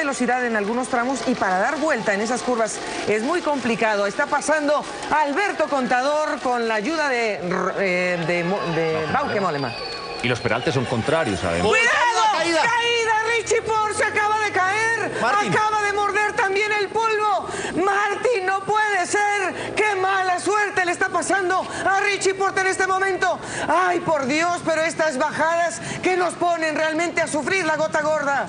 velocidad en algunos tramos y para dar vuelta en esas curvas es muy complicado. Está pasando Alberto Contador con la ayuda de, eh, de, de Bauke Mollema. Y los peraltes son contrarios, sabemos. ¡Cuidado! caída! ¡Caída! Richie Por se acaba de caer. Acaba de morder también el polvo. Martín, no puede ser. ¡Qué mala suerte le está pasando a Richie Porte en este momento! ¡Ay, por Dios! Pero estas bajadas que nos ponen realmente a sufrir la gota gorda.